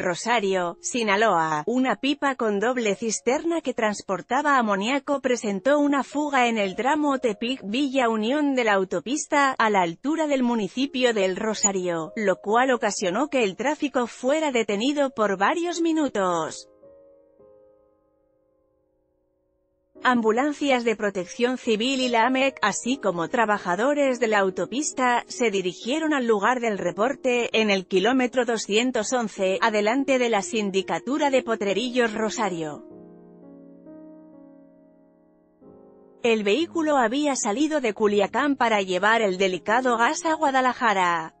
Rosario, Sinaloa, una pipa con doble cisterna que transportaba amoníaco presentó una fuga en el tramo Tepic-Villa Unión de la autopista, a la altura del municipio del Rosario, lo cual ocasionó que el tráfico fuera detenido por varios minutos. Ambulancias de protección civil y la AMEC, así como trabajadores de la autopista, se dirigieron al lugar del reporte, en el kilómetro 211, adelante de la Sindicatura de Potrerillos Rosario. El vehículo había salido de Culiacán para llevar el delicado gas a Guadalajara.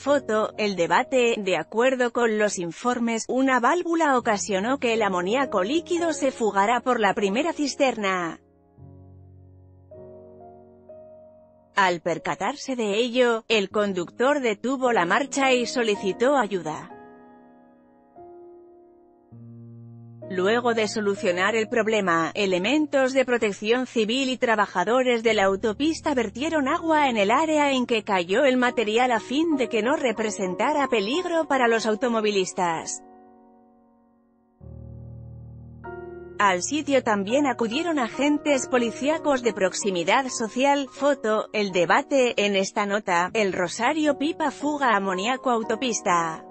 Foto, el debate, de acuerdo con los informes, una válvula ocasionó que el amoníaco líquido se fugara por la primera cisterna. Al percatarse de ello, el conductor detuvo la marcha y solicitó ayuda. Luego de solucionar el problema, elementos de protección civil y trabajadores de la autopista vertieron agua en el área en que cayó el material a fin de que no representara peligro para los automovilistas. Al sitio también acudieron agentes policíacos de proximidad social, foto, el debate, en esta nota, el Rosario Pipa fuga amoníaco autopista.